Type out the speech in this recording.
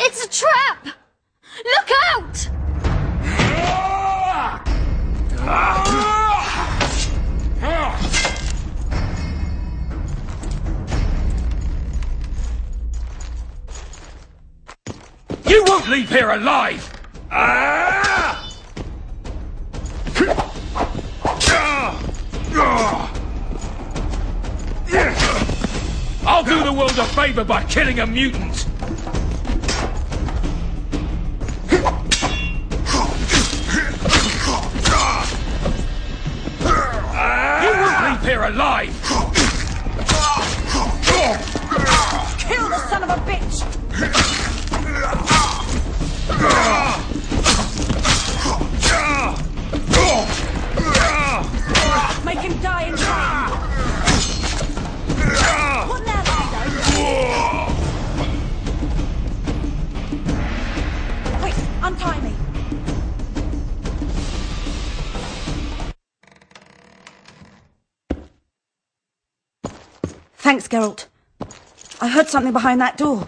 It's a trap! Look out! You won't leave here alive! Ah! The world a favor by killing a mutant! You won't leave here alive! Kill the son of a bitch! Untie me! Thanks, Geralt. I heard something behind that door.